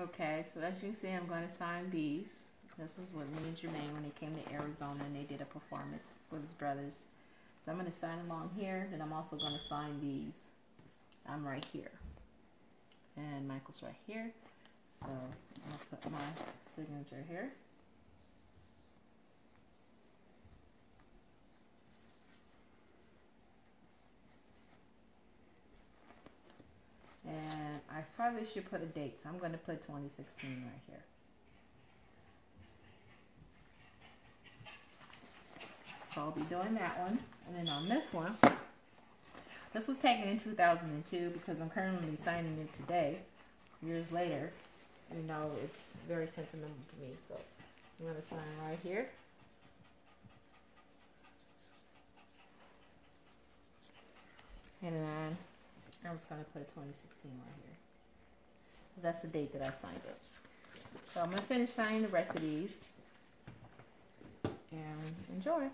Okay, so as you see, I'm going to sign these. This is with me and Jermaine when they came to Arizona and they did a performance with his brothers. So I'm going to sign along here, and I'm also going to sign these. I'm right here. And Michael's right here. So I'll put my signature here. And I probably should put a date, so I'm going to put 2016 right here. So I'll be doing that one. And then on this one, this was taken in 2002 because I'm currently signing it today, years later. You know, it's very sentimental to me. So I'm going to sign right here. And then I'm just going to put 2016 right here. Because that's the date that I signed it. So I'm going to finish signing the rest of these. And enjoy.